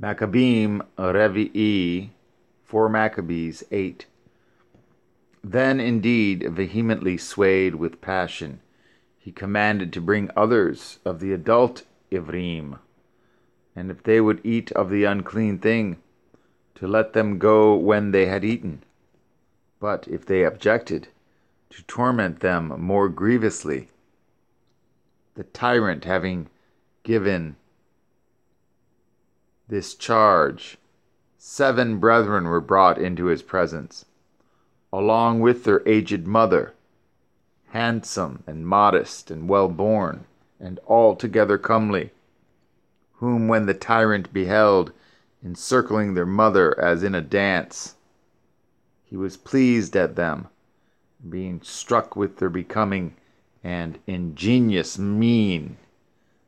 Maccabim Revi'i, 4 Maccabees 8. Then indeed, vehemently swayed with passion, he commanded to bring others of the adult Ivrim, and if they would eat of the unclean thing, to let them go when they had eaten. But if they objected, to torment them more grievously. The tyrant having given this charge, seven brethren were brought into his presence, along with their aged mother, handsome and modest and well born, and altogether comely, whom when the tyrant beheld encircling their mother as in a dance, he was pleased at them, being struck with their becoming and ingenious mien,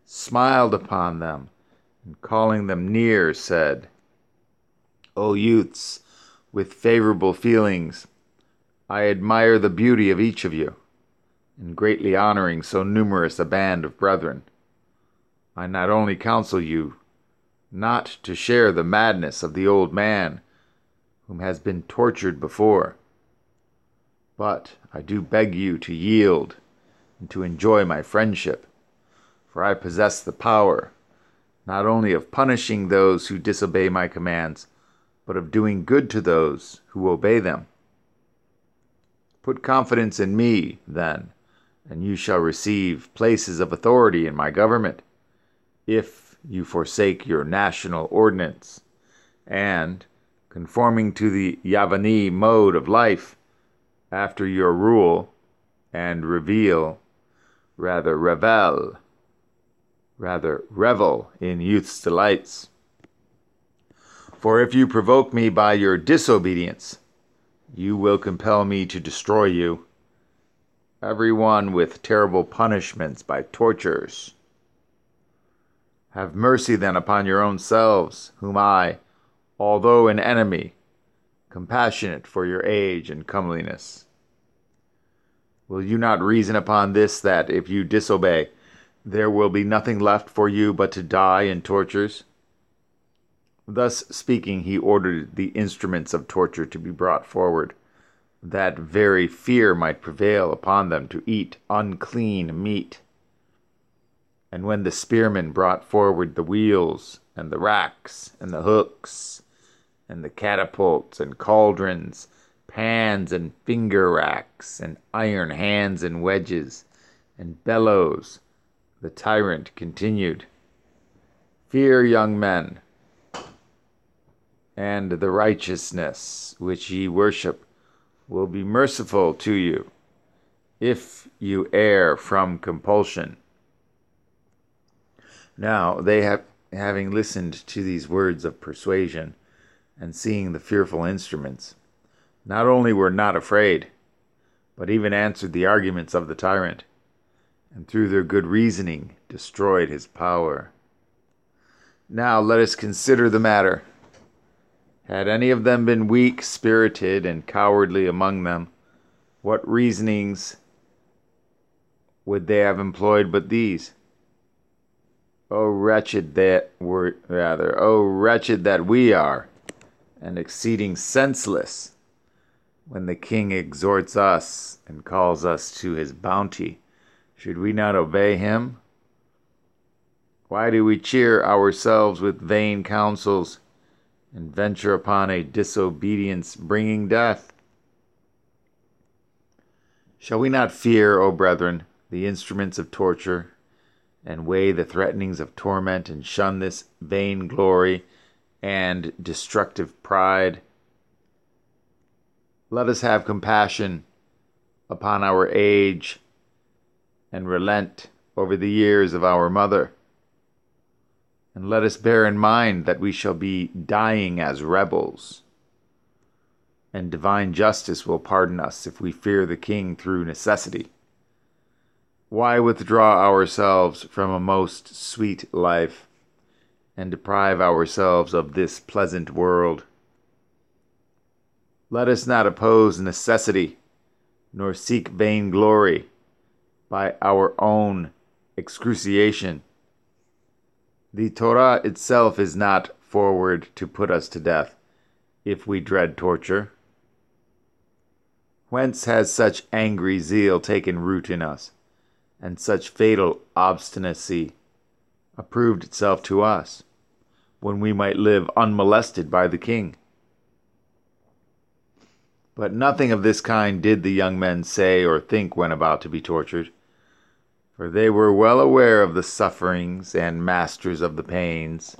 smiled upon them, and calling them near, said, O youths, with favorable feelings, I admire the beauty of each of you, and greatly honoring so numerous a band of brethren, I not only counsel you not to share the madness of the old man whom has been tortured before, but I do beg you to yield and to enjoy my friendship, for I possess the power not only of punishing those who disobey my commands, but of doing good to those who obey them. Put confidence in me, then, and you shall receive places of authority in my government, if you forsake your national ordinance, and, conforming to the Yavani mode of life, after your rule, and reveal, rather revel, rather revel in youth's delights. For if you provoke me by your disobedience, you will compel me to destroy you, every one with terrible punishments by tortures. Have mercy then upon your own selves, whom I, although an enemy, compassionate for your age and comeliness. Will you not reason upon this that if you disobey, there will be nothing left for you but to die in tortures? Thus speaking, he ordered the instruments of torture to be brought forward, that very fear might prevail upon them to eat unclean meat. And when the spearmen brought forward the wheels, and the racks, and the hooks, and the catapults, and cauldrons, pans, and finger racks, and iron hands and wedges, and bellows, the tyrant continued, Fear, young men, and the righteousness which ye worship will be merciful to you, if you err from compulsion. Now they have, having listened to these words of persuasion, and seeing the fearful instruments, not only were not afraid, but even answered the arguments of the tyrant and through their good reasoning destroyed his power. Now let us consider the matter. Had any of them been weak spirited and cowardly among them, what reasonings would they have employed but these? O wretched that were rather, O wretched that we are, and exceeding senseless, when the king exhorts us and calls us to his bounty should we not obey him? Why do we cheer ourselves with vain counsels and venture upon a disobedience bringing death? Shall we not fear, O brethren, the instruments of torture, and weigh the threatenings of torment, and shun this vain glory and destructive pride? Let us have compassion upon our age and relent over the years of our mother. And let us bear in mind that we shall be dying as rebels. And divine justice will pardon us if we fear the king through necessity. Why withdraw ourselves from a most sweet life and deprive ourselves of this pleasant world? Let us not oppose necessity, nor seek vain glory by our own excruciation. The Torah itself is not forward to put us to death, if we dread torture? Whence has such angry zeal taken root in us, and such fatal obstinacy approved itself to us, when we might live unmolested by the king? But nothing of this kind did the young men say or think when about to be tortured, for they were well aware of the sufferings and masters of the pains,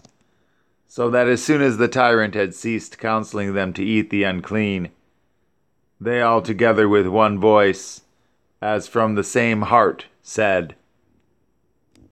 so that as soon as the tyrant had ceased counseling them to eat the unclean, they all together with one voice, as from the same heart, said,